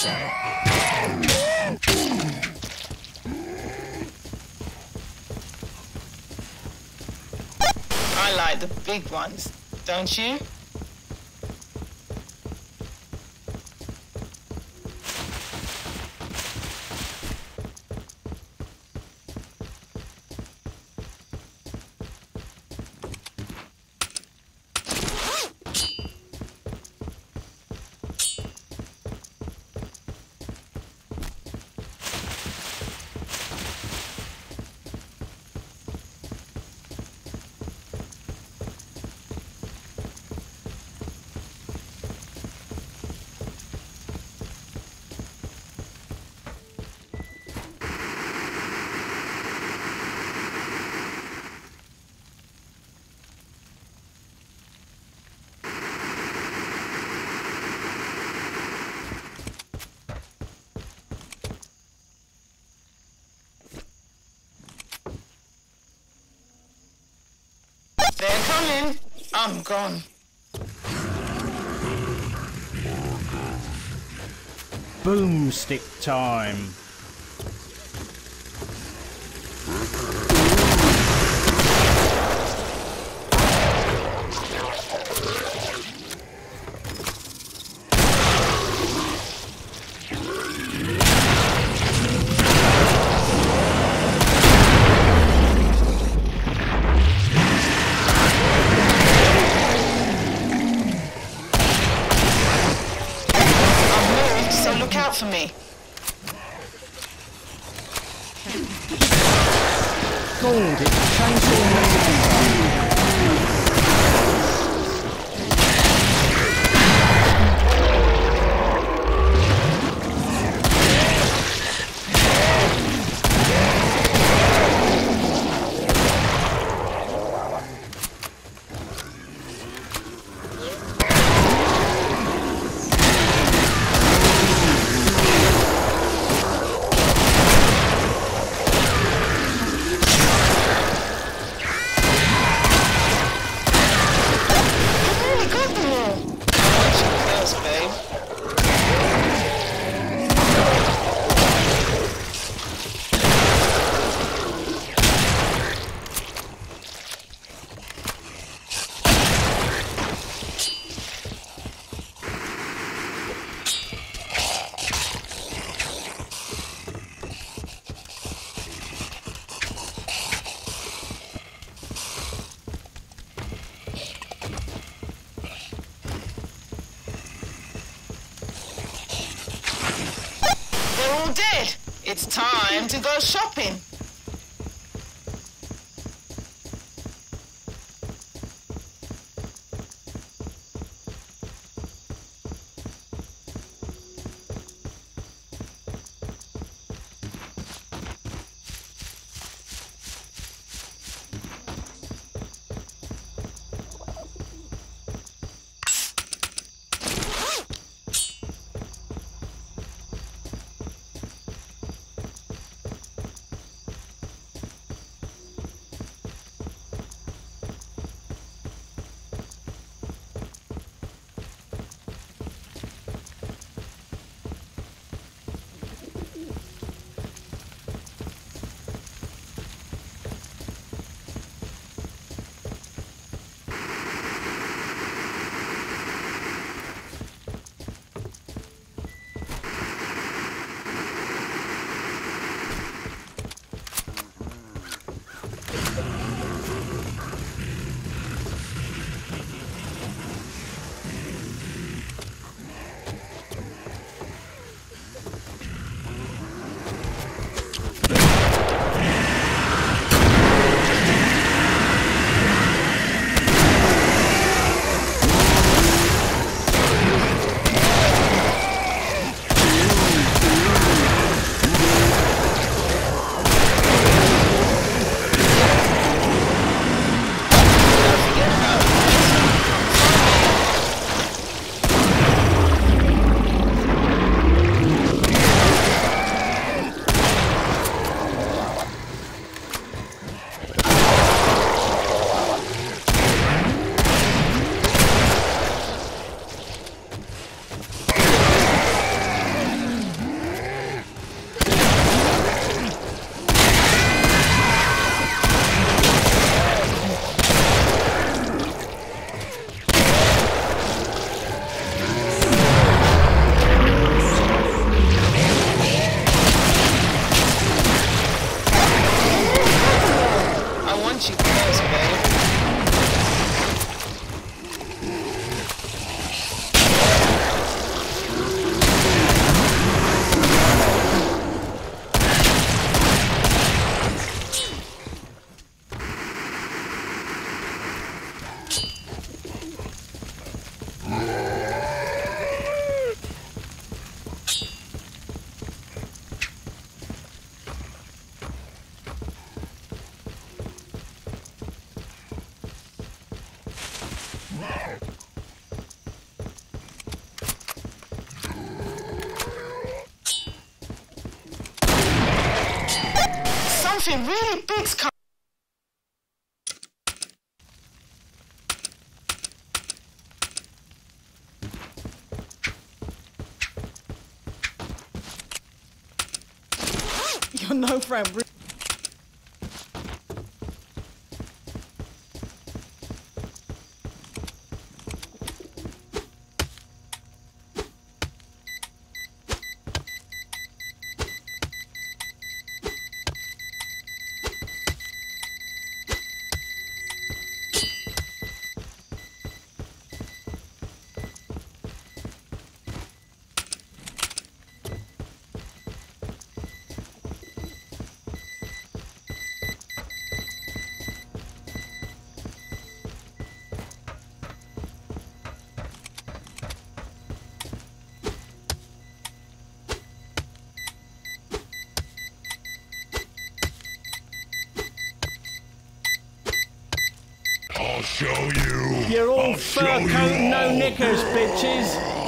I like the big ones, don't you? They're coming. I'm gone. Boomstick time. God, it's Chainsaw All dead. It's time to go shopping. Something really big's coming. No friend. Ru- I'll show you. You're all I'll fur coat, no knickers, bitches.